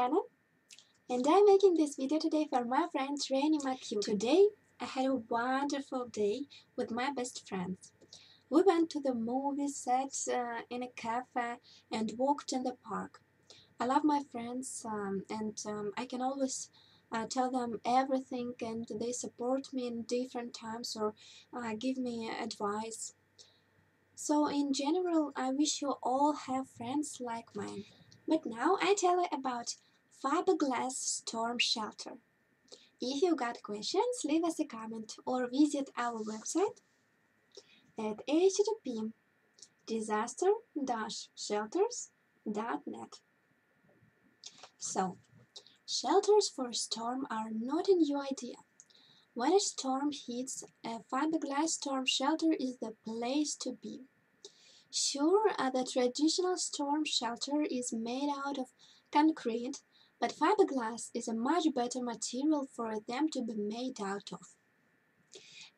And I'm making this video today for my friend Rainey McHugh. Today I had a wonderful day with my best friends. We went to the movie sat uh, in a cafe and walked in the park. I love my friends um, and um, I can always uh, tell them everything and they support me in different times or uh, give me advice. So in general, I wish you all have friends like mine. But now I tell you about fiberglass storm shelter. If you got questions, leave us a comment or visit our website at http disaster-shelters.net. So, shelters for storm are not a new idea. When a storm hits, a fiberglass storm shelter is the place to be. Sure, uh, the traditional storm shelter is made out of concrete, but fiberglass is a much better material for them to be made out of.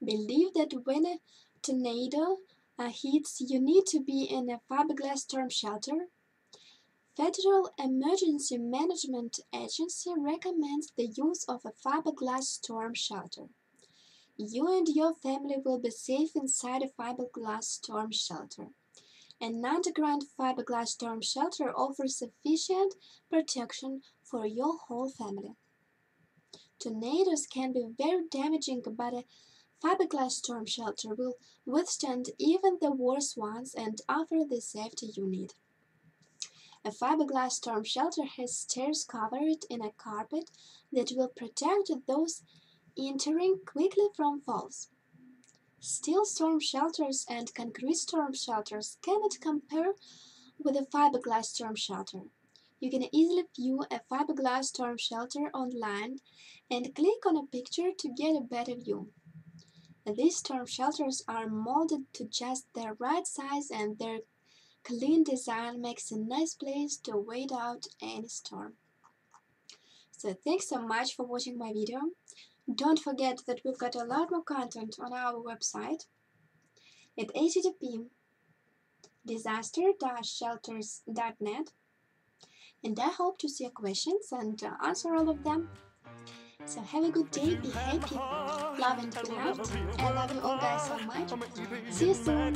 Believe that when a tornado uh, hits, you need to be in a fiberglass storm shelter? Federal Emergency Management Agency recommends the use of a fiberglass storm shelter. You and your family will be safe inside a fiberglass storm shelter. An underground fiberglass storm shelter offers sufficient protection for your whole family. Tornadoes can be very damaging, but a fiberglass storm shelter will withstand even the worst ones and offer the safety you need. A fiberglass storm shelter has stairs covered in a carpet that will protect those entering quickly from falls. Steel storm shelters and concrete storm shelters cannot compare with a fiberglass storm shelter. You can easily view a fiberglass storm shelter online and click on a picture to get a better view. These storm shelters are molded to just the right size and their clean design makes a nice place to wait out any storm. So thanks so much for watching my video. Don't forget that we've got a lot more content on our website at http disaster-shelters.net and I hope to see your questions and uh, answer all of them. So have a good day, be happy, love and craft. I love you all guys so much. See you soon.